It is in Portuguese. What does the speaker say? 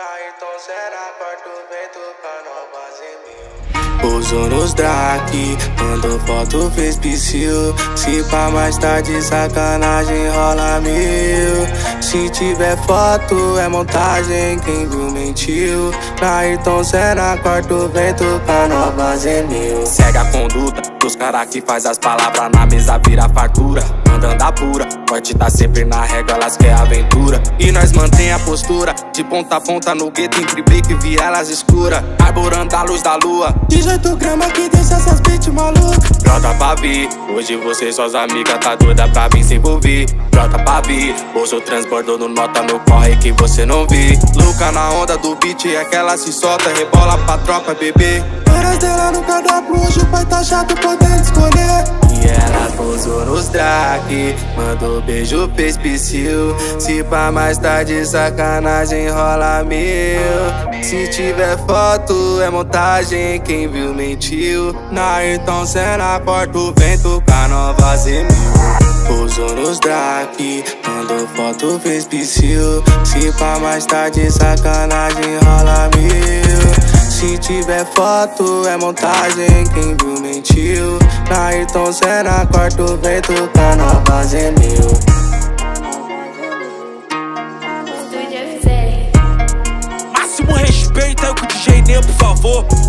Ayrton Senna, corta o vento pra novas e mil. Pousou nos drag, mandou foto, fez psiu. Se pá mais tarde, sacanagem rola mil. Se tiver foto, é montagem, quem viu mentiu. Na Ayrton Senna, corta o vento pra novas e mil. Segue a conduta dos cara que faz as palavras na mesa, vira fartura. Mandando a pura, forte tá sempre na régua, elas quer aventura. E nós mantém a postura, de ponta a ponta no gueto, entre beco e vielas escura. Arborando a luz da lua. 18 gramas que deixa essas bitch maluca. Brota pra vir, hoje você e suas amigas tá doida pra vir se envolver. Brota pra vir, bolso transbordando nota no corre que você não vê. Luca na onda do beat, é que ela se solta, rebola pra tropa, bebê. Várias dela no cardápio, hoje o pai tá chato podendo escolher. Drag, mandou beijo, fez psiu. Se pá mais tarde, sacanagem rola mil. Se tiver foto, é montagem, quem viu mentiu. Na Ayrton Senna, corta o vento, canovas e mil. Pousou nos drag, mandou foto, fez psiu. Se pá mais tarde, sacanagem rola mil. Se tiver foto, é montagem, quem viu mentiu. Na Ayrton Senna, corta o vento, mil. Estúdio FZR. Máximo respeito aí com o DJ Ney, por favor.